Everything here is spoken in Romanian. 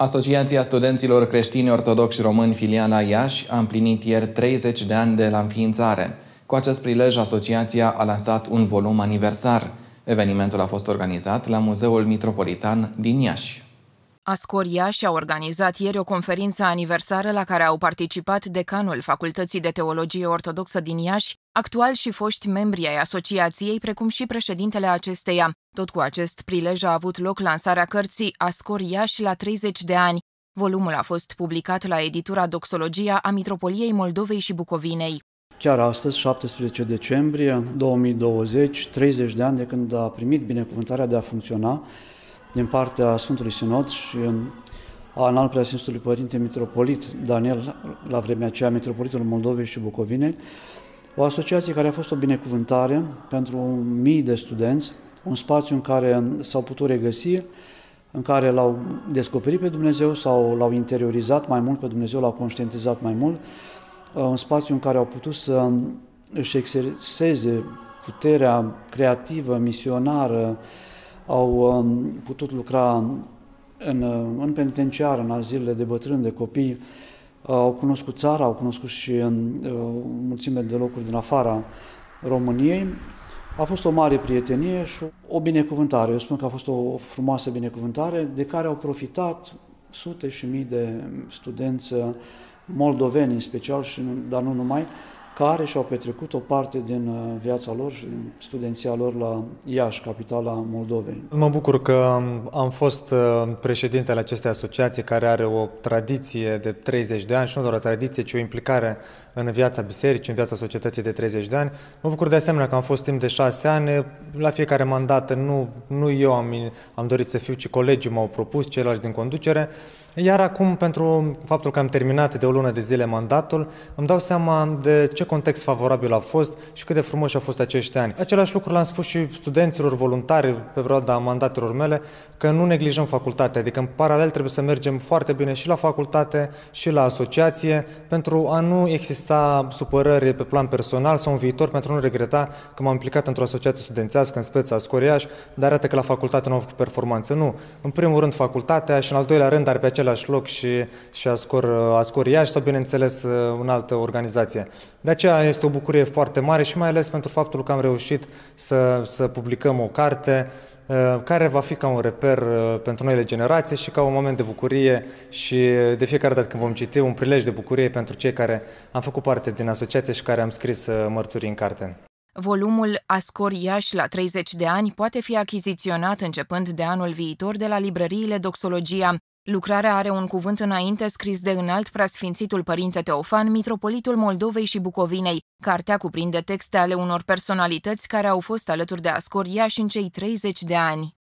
Asociația Studenților Creștini Ortodoxi Români filiala Iași a împlinit ieri 30 de ani de la înființare. Cu acest prilej, asociația a lansat un volum aniversar. Evenimentul a fost organizat la Muzeul Mitropolitan din Iași. Ascoria și-a organizat ieri o conferință aniversară la care au participat decanul Facultății de Teologie Ortodoxă din Iași, actual și foști membri ai asociației, precum și președintele acesteia. Tot cu acest prilej a avut loc lansarea cărții Ascor Iași la 30 de ani. Volumul a fost publicat la editura Doxologia a Mitropoliei Moldovei și Bucovinei. Chiar astăzi, 17 decembrie 2020, 30 de ani de când a primit binecuvântarea de a funcționa, din partea Sfântului Sinod și a înalt preasfințitului Părinte Mitropolit Daniel, la vremea aceea Mitropolitul Moldovei și Bucovinei, o asociație care a fost o binecuvântare pentru mii de studenți, un spațiu în care s-au putut regăsi, în care l-au descoperit pe Dumnezeu sau l-au interiorizat mai mult pe Dumnezeu, l-au conștientizat mai mult, un spațiu în care au putut să își exerseze puterea creativă, misionară, au um, putut lucra în, uh, în penitenciar, în azilele de bătrâni, de copii, au cunoscut țara, au cunoscut și în uh, mulțime de locuri din afara României. A fost o mare prietenie și o binecuvântare. Eu spun că a fost o frumoasă binecuvântare de care au profitat sute și mii de studenți moldoveni în special, și, dar nu numai, care și-au petrecut o parte din uh, viața lor și din studenția lor la Iași, capitala Moldovei. Mă bucur că am fost uh, președintele acestei asociații care are o tradiție de 30 de ani și nu doar o tradiție, ci o implicare în viața bisericii, în viața societății de 30 de ani. Mă bucur de asemenea că am fost timp de 6 ani. La fiecare mandat nu, nu eu am, am dorit să fiu, ci colegii m-au propus, ceilalți din conducere. Iar acum, pentru faptul că am terminat de o lună de zile mandatul, îmi dau seama de ce context favorabil a fost și cât de frumos au fost acești ani. Același lucru l-am spus și studenților voluntari pe perioada mandatelor mele, că nu neglijăm facultatea, adică în paralel trebuie să mergem foarte bine și la facultate și la asociație pentru a nu exista supărări pe plan personal sau în viitor pentru a nu regreta că m-am implicat într-o asociație studențească în speța Scoriaș, dar arată că la facultate nu am făcut performanță. Nu. În primul rând facultatea și în al doilea rând are pe același loc și, și Ascor, Ascor Iași sau, bineînțeles, în altă organizație. De aceea este o bucurie foarte mare și mai ales pentru faptul că am reușit să, să publicăm o carte uh, care va fi ca un reper uh, pentru noile generații și ca un moment de bucurie și de fiecare dată când vom citi un prilej de bucurie pentru cei care am făcut parte din asociație și care am scris uh, mărturii în carte. Volumul Ascor Iași la 30 de ani poate fi achiziționat începând de anul viitor de la librăriile Doxologia. Lucrarea are un cuvânt înainte scris de înalt preasfințitul părinte Teofan, mitropolitul Moldovei și Bucovinei. Cartea cuprinde texte ale unor personalități care au fost alături de Ascoria și în cei 30 de ani.